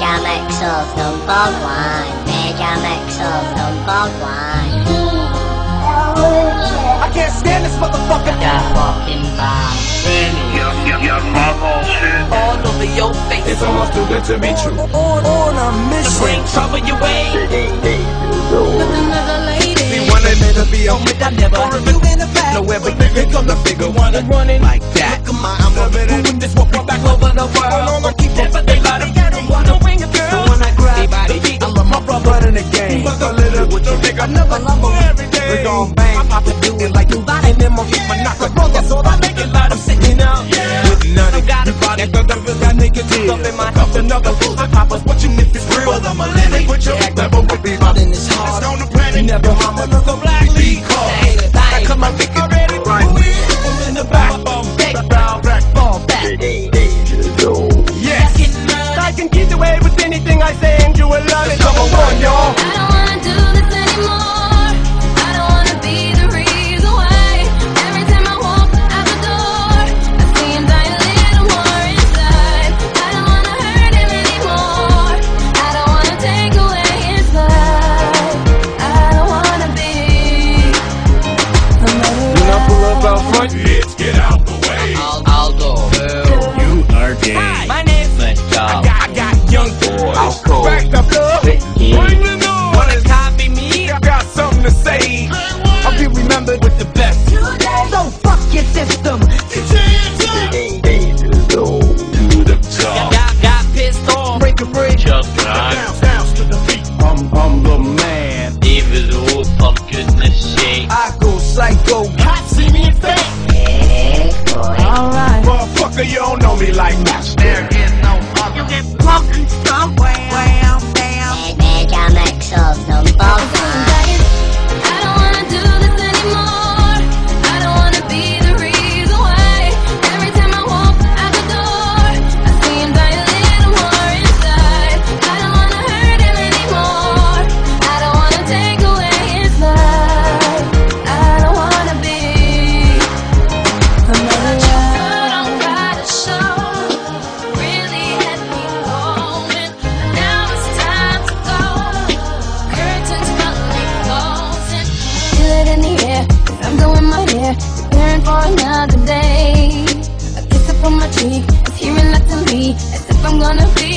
Major Mixers number one. Major Mixers number one. I can't stand this motherfucker. The fucking bomb. Yeah, yeah, yeah, my bullshit. all over your face. It's almost too good to be true. On, on a To bring trouble your way. Another lady. They wanted me to be a But I never You in the back. nowhere, but here come the figure one running like that. Look at my, I'm a Doing this walk back over the world. With the nigga. I never love every day. We gon' bang, I pop it, do it like you And then my feet, my knock a brother. So I make it loud, I'm sitting out. With none of Got it. body, got the real got niggas Up in my Cuff another fool, I pop us, what you nip is real. But I'm a living with your level with me. But then it's hard. It's on the planet. You never mama look a me like that. Another day. A kiss up on my cheek, it's to me, as if I'm gonna be